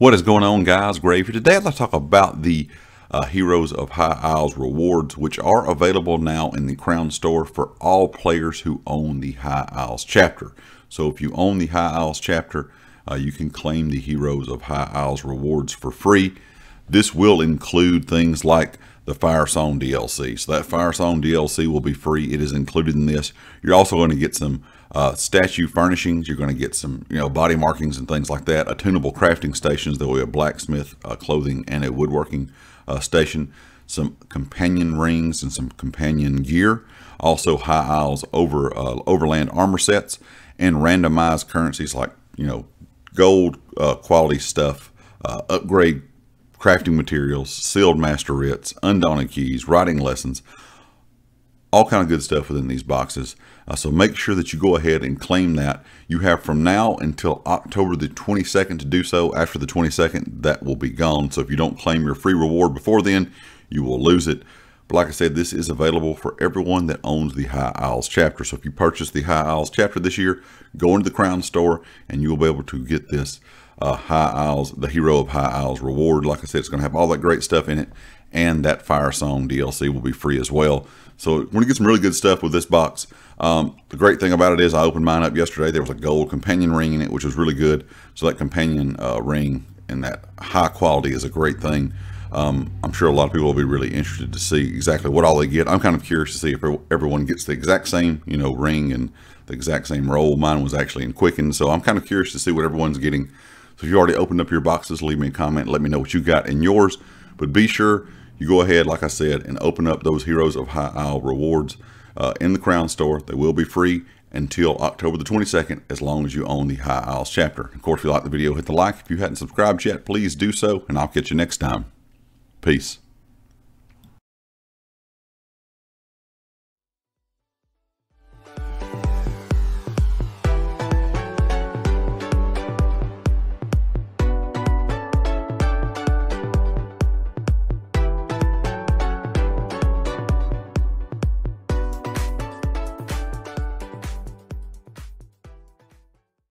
What is going on, guys? Grave here. Today, to talk about the uh, Heroes of High Isles rewards, which are available now in the Crown Store for all players who own the High Isles chapter. So, if you own the High Isles chapter, uh, you can claim the Heroes of High Isles rewards for free. This will include things like the Firesong DLC. So that Firesong DLC will be free. It is included in this. You're also going to get some uh, statue furnishings. You're going to get some, you know, body markings and things like that. Attunable crafting stations. There will be a blacksmith, uh, clothing, and a woodworking uh, station. Some companion rings and some companion gear. Also, High Isles over uh, overland armor sets and randomized currencies like you know gold uh, quality stuff, uh, upgrade crafting materials, sealed master writs, undaunted keys, writing lessons, all kind of good stuff within these boxes. Uh, so make sure that you go ahead and claim that. You have from now until October the 22nd to do so. After the 22nd, that will be gone. So if you don't claim your free reward before then, you will lose it. But like I said, this is available for everyone that owns the High Isles chapter. So if you purchase the High Isles chapter this year, go into the Crown store and you will be able to get this uh, High Isles, the Hero of High Isles reward. Like I said, it's going to have all that great stuff in it, and that Firesong DLC will be free as well. So we're going to get some really good stuff with this box. Um, the great thing about it is I opened mine up yesterday. There was a gold companion ring in it, which was really good. So that companion uh, ring and that high quality is a great thing. Um, I'm sure a lot of people will be really interested to see exactly what all they get. I'm kind of curious to see if everyone gets the exact same, you know, ring and the exact same roll. Mine was actually in Quicken, so I'm kind of curious to see what everyone's getting. So if you already opened up your boxes, leave me a comment. Let me know what you got in yours. But be sure you go ahead, like I said, and open up those Heroes of High Isle rewards uh, in the Crown Store. They will be free until October the 22nd, as long as you own the High Isles chapter. Of course, if you like the video, hit the like. If you hadn't subscribed yet, please do so, and I'll catch you next time. Peace.